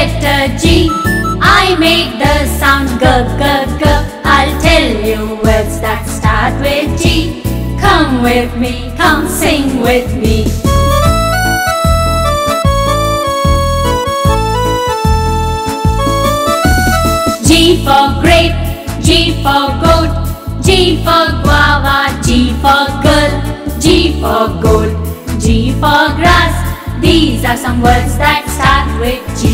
Letter G. I make the sound g g g. I'll tell you words that start with G. Come with me, come sing with me. G for grape, G for goat, G for guava, G for girl, G for gold, G for grass. These are some words that start with G.